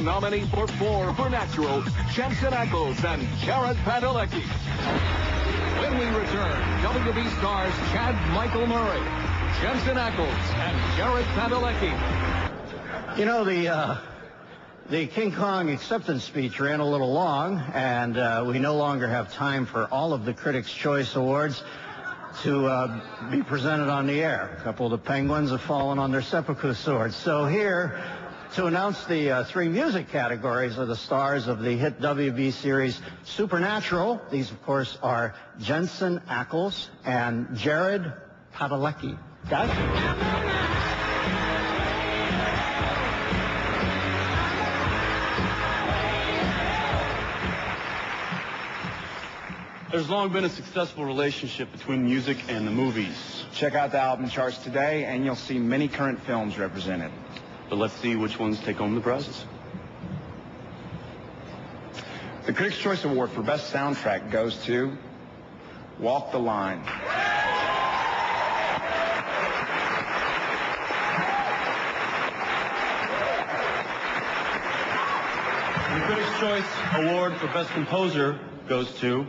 Nominee for four for Natural, Jensen Ackles and Jared Padalecki. When we return, WB stars Chad Michael Murray, Jensen Ackles, and Jared Padalecki. You know, the uh, the King Kong acceptance speech ran a little long, and uh, we no longer have time for all of the Critics' Choice Awards to uh, be presented on the air. A couple of the Penguins have fallen on their seppuku swords. So here, to announce the uh, three music categories are the stars of the hit WB series Supernatural. These, of course, are Jensen Ackles and Jared Padalecki. Guys? There's long been a successful relationship between music and the movies. Check out the album charts today, and you'll see many current films represented. But let's see which ones take home the prizes. The Critics' Choice Award for Best Soundtrack goes to Walk the Line. The Critics' Choice Award for Best Composer goes to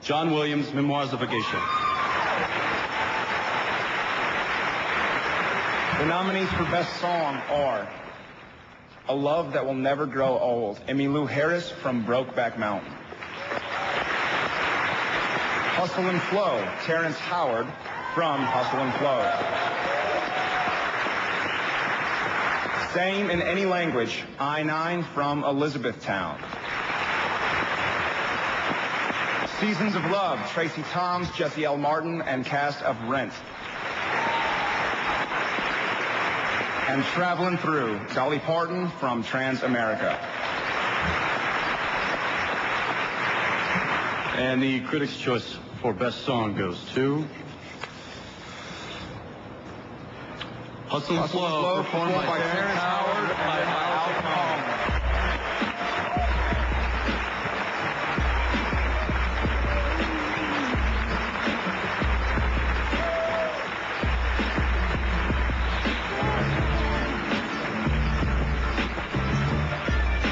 John Williams' Memoirs of a Geisha. The nominees for Best Song are A Love That Will Never Grow Old, Emmylou Harris from Brokeback Mountain. Hustle and Flow, Terrence Howard from Hustle and Flow. Same in Any Language, I-9 from Elizabethtown. Seasons of Love, Tracie Thoms, Jesse L. Martin, and cast of Rent. And Traveling Through, Dolly Parton from Transamerica. And the Critics' Choice for Best Song goes to Hustle and Flow, performed by Terrence Howard by Howard